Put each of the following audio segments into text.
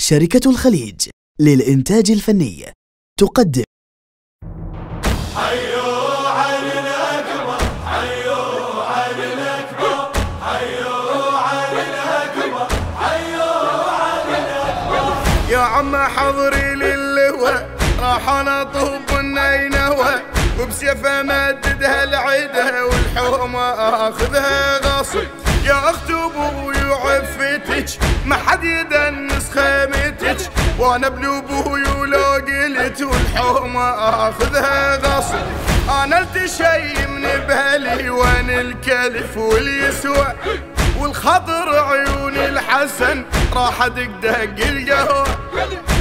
شركة الخليج للإنتاج الفني. تقدم. حيوا علي الأكبر حيوا علي الأكبر حيوا علي الأكبر حيوا علي الأكبر. يا عم حضري للهوى راح أنا طوب النينوى وبسيفه مددها العيده والحومة أخذها غصب يا أخت أبوي وعفتك ما حد يدنس خيمتك. وأنا ابن أبوي ولو قلت والحومه آخذها غصب. أنا التشي من بهلي وين الكلف واليسوى والخضر عيوني الحسن راح أدق دق القهوة.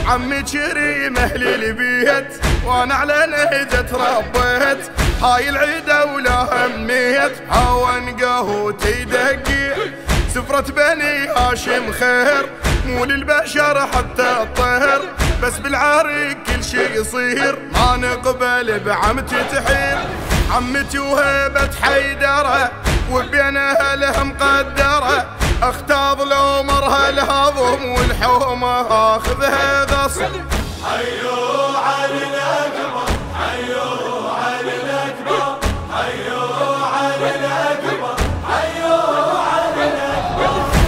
عمي كريم أهلي البيت وأنا على نهجه تربيت هاي العيده ولا هميت هاون قهوتي دقي سفرة بني هاشم خير مو للبشر حتى الطير بس بالعريق كل شي يصير ما نقبل بعمتي تحير عمتي وهيبة حيدرة وبين اهلها مقدرة اختاض لو مرها الهضم والحومة آخذها غصب. حيوا علي الأكبر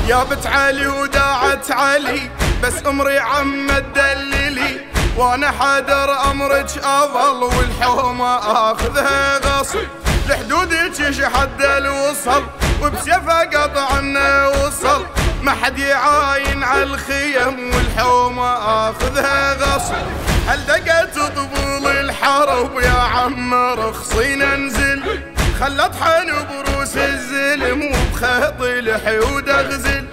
بنت علي وداعت علي بس امري عم تدللي وأنا حادر امرك اظل والحومة آخذها غصب. لحدودك إيش حد الوصل وبسيفه قطعنا وصل. ما حد يعاين على الخيم والحومة آخذها غصب. هل دقت طبول الحرب يا عم رخصي ننزل خلت حن بروس الزلم وبخيط الحيود أغزل.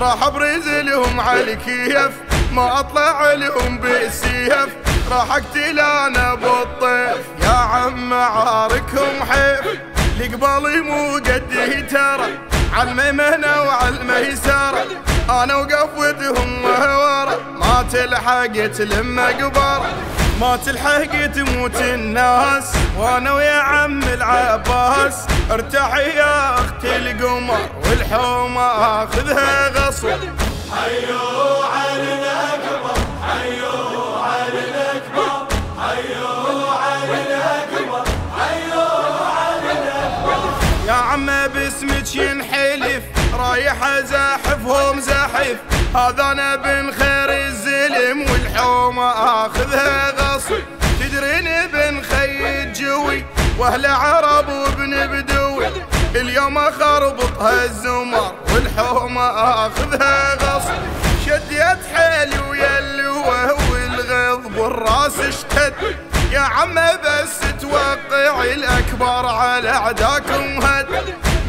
راح ابرز لهم على الكيف ما أطلع لهم بالسيف. راح أقتل أنا بالطيف يا عم عاركهم حيف. لقبالي مو قدي ترى عالميمنة وعالميسرة أنا وقفوتهم ورا ما تلحق تلم قبر ما تلحق تموت الناس وأنا ويا عم العباس. ارتاحي يا أختي القمر والحومة آخذها غصب. حيوا علي الأكبر حيوا علي الأكبر حيوا علي الأكبر حيوا علي الأكبر. يا عم باسمك ينحلف رايح أزاحفهم زاحف. هذا أنا بن خير الزلم والحومة آخذها واهل عرب وابن بدوي. اليوم اخربطها الزمر والحومه اخذها غصب. شديت حيلي ويا اللوه والغيظ بالراس اشتد. يا عم بس توقعي الاكبر على اعداكم هد.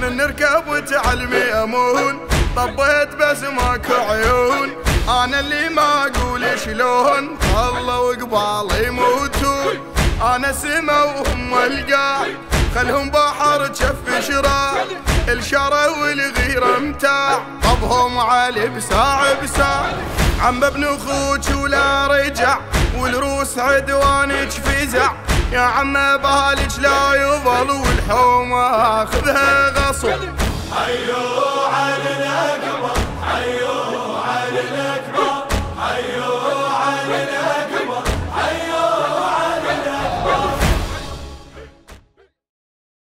من نركب وتعلمي امون طبيت بس ماكو عيون. أنا اللي ما أقول شلون الله وقبال يموتون أنا سما وهم القاع خلهم بحر جف شراع الشرى والغيرة متاع طبهم علي بساع بساع. عم ابن أخوك ولا رجع. والروس عدوانك فزع يا عم بالك لا يظل والحومه آخذها غصب. حيوا